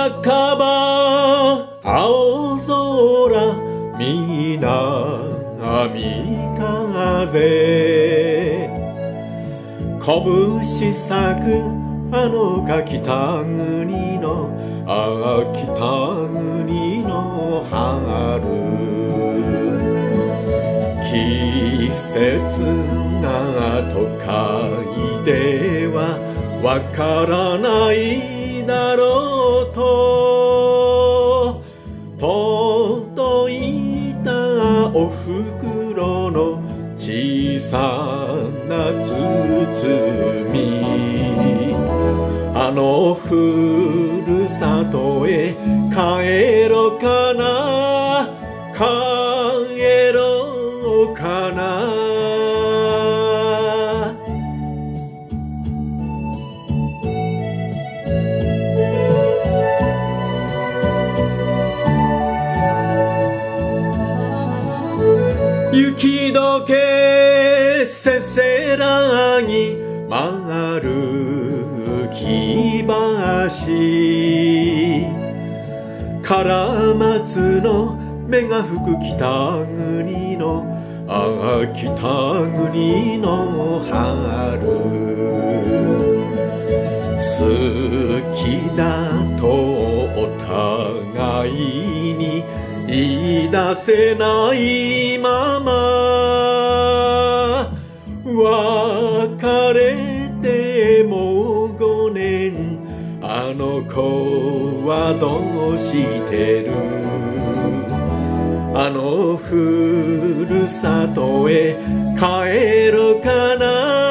白樺青空みな南風。拳咲くあのか北国のあ北国の春。季節が都会ではわからないだろうと。な包み。あのふるさとへ帰ろうかな。せせらぎ回る木橋カラマツの目が吹く北国のああ北国の春。好きだとお互いに言い出せないまま。別れてもう5年。あの子はどうしてる？あのふるさとへ帰るかな。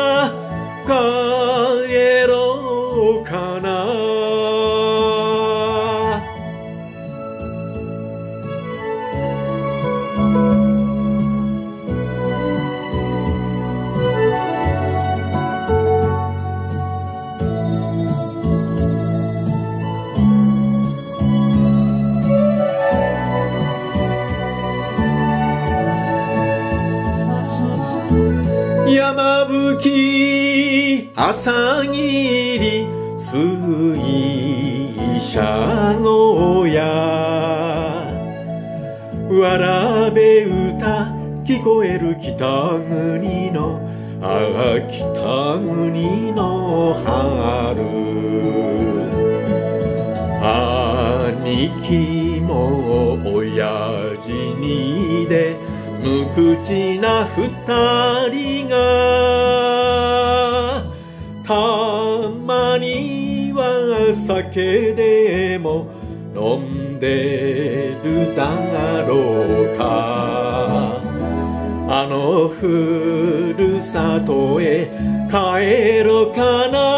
き朝霧水車小屋わらべ歌聞こえる北国のああ北国の春。兄貴も親父にで無口な二人がたまには酒でも飲んでるだろうか。あのふるさとへ帰ろうかな。